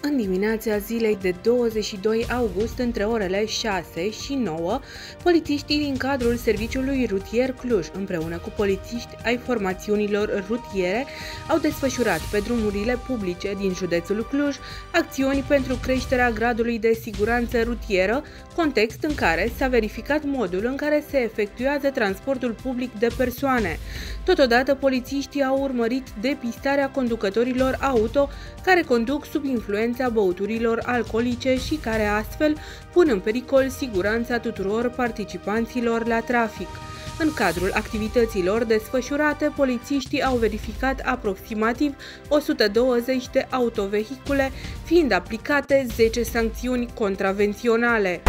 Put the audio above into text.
În dimineața zilei de 22 august, între orele 6 și 9, polițiștii din cadrul Serviciului Rutier Cluj, împreună cu polițiști ai formațiunilor rutiere, au desfășurat pe drumurile publice din județul Cluj acțiuni pentru creșterea gradului de siguranță rutieră, context în care s-a verificat modul în care se efectuează transportul public de persoane. Totodată, polițiștii au urmărit depistarea conducătorilor auto care conduc sub influență influența băuturilor alcoolice și care astfel pun în pericol siguranța tuturor participanților la trafic. În cadrul activităților desfășurate, polițiștii au verificat aproximativ 120 de autovehicule, fiind aplicate 10 sancțiuni contravenționale.